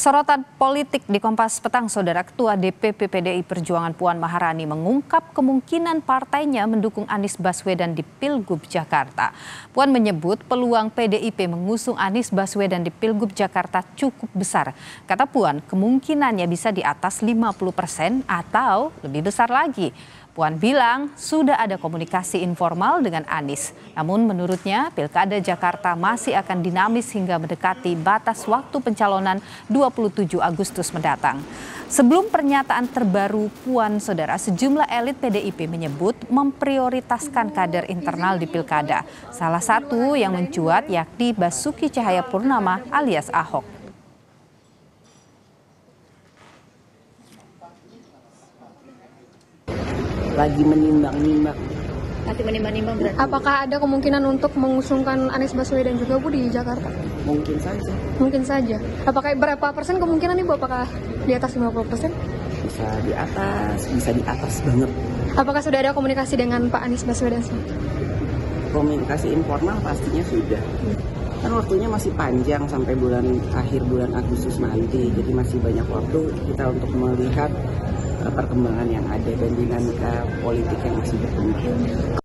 Sorotan politik di Kompas Petang, Saudara Ketua DPP PDI Perjuangan Puan Maharani mengungkap kemungkinan partainya mendukung Anies Baswedan di Pilgub Jakarta. Puan menyebut peluang PDIP mengusung Anies Baswedan di Pilgub Jakarta cukup besar. Kata Puan, kemungkinannya bisa di atas 50 persen atau lebih besar lagi. Puan bilang sudah ada komunikasi informal dengan Anies. Namun menurutnya Pilkada Jakarta masih akan dinamis hingga mendekati batas waktu pencalonan 27 Agustus mendatang. Sebelum pernyataan terbaru Puan Saudara, sejumlah elit PDIP menyebut memprioritaskan kader internal di Pilkada. Salah satu yang mencuat yakni Basuki Cahayapurnama alias Ahok. Lagi menimbang-nimbang. Nanti menimbang-nimbang berarti. Apakah ada kemungkinan untuk mengusungkan Anies Baswedan juga Bu di Jakarta? Mungkin saja. Mungkin saja. Apakah berapa persen kemungkinan Ibu? Apakah di atas 50 persen? Bisa di atas, bisa di atas banget. Apakah sudah ada komunikasi dengan Pak Anies Baswedan Komunikasi informal pastinya sudah. Kan waktunya masih panjang sampai bulan akhir bulan Agustus nanti, jadi masih banyak waktu kita untuk melihat perkembangan yang ada dan dinamika politik yang masih berkembang.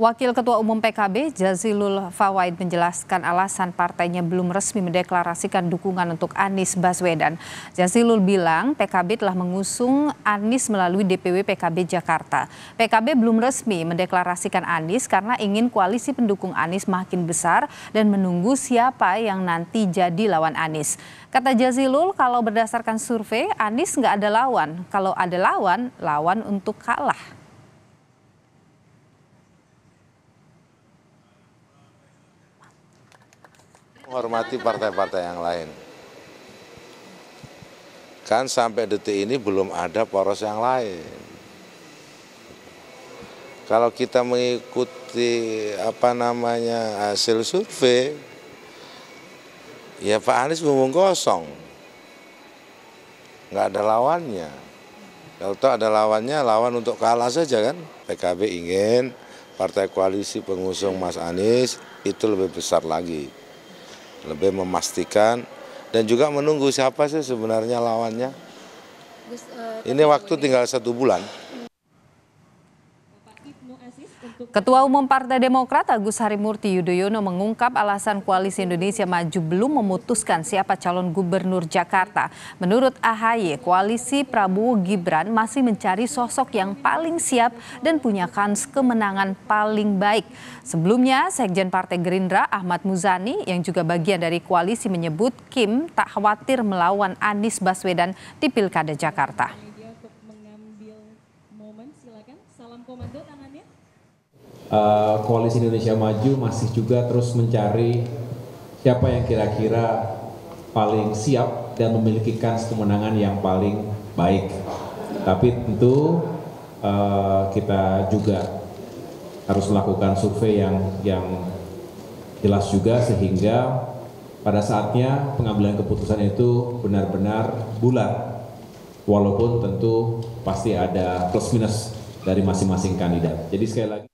Wakil Ketua Umum PKB Jazilul Fawaid menjelaskan alasan partainya belum resmi mendeklarasikan dukungan untuk Anies Baswedan. Jazilul bilang PKB telah mengusung Anies melalui DPW PKB Jakarta. PKB belum resmi mendeklarasikan Anies karena ingin koalisi pendukung Anies makin besar dan menunggu siapa yang nanti jadi lawan Anies. Kata Jazilul, kalau berdasarkan survei, Anies nggak ada lawan. Kalau ada lawan, lawan untuk kalah. Menghormati partai-partai yang lain. Kan sampai detik ini belum ada poros yang lain. Kalau kita mengikuti apa namanya hasil survei, ya Pak Anies ngomong kosong, nggak ada lawannya. Kalau tahu ada lawannya, lawan untuk kalah saja kan. PKB ingin partai koalisi pengusung Mas Anies itu lebih besar lagi lebih memastikan dan juga menunggu siapa sih sebenarnya lawannya. Eh, Ini waktu tinggal satu bulan. Ketua Umum Partai Demokrat Agus Harimurti Yudhoyono mengungkap alasan Koalisi Indonesia Maju belum memutuskan siapa calon gubernur Jakarta. Menurut AHY, Koalisi Prabowo Gibran masih mencari sosok yang paling siap dan punya kans kemenangan paling baik. Sebelumnya, Sekjen Partai Gerindra Ahmad Muzani yang juga bagian dari koalisi menyebut Kim tak khawatir melawan Anies Baswedan di Pilkada Jakarta. Salam komando tangannya. Uh, Koalisi Indonesia Maju masih juga terus mencari siapa yang kira-kira paling siap dan memiliki kans kemenangan yang paling baik. Tapi tentu uh, kita juga harus melakukan survei yang yang jelas juga sehingga pada saatnya pengambilan keputusan itu benar-benar bulat walaupun tentu pasti ada plus minus dari masing-masing kandidat. Jadi sekali lagi